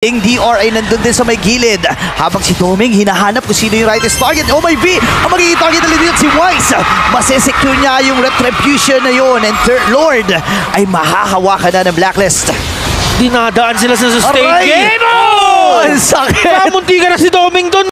Ang DRA nandun din sa may gilid. Habang si Toming hinahanap kung sino yung rightest target. Oh my B! Ang magiging target na dito si Wise. Masesecure niya yung retribution na yun. And Third Lord ay mahahawakan na ng blacklist. Dinadaan sila sa sustain Aray! game. Oh! Ang sakit! Kamunti ka na si Doming doon.